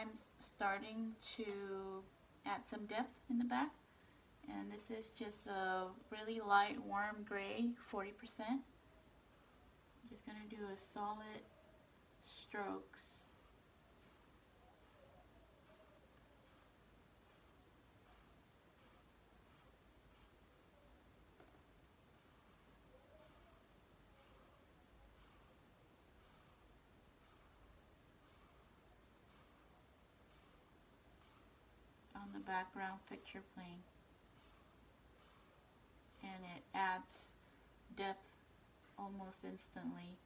I'm starting to add some depth in the back. And this is just a really light warm gray 40% just gonna do a solid strokes on the background picture plane. And it adds depth almost instantly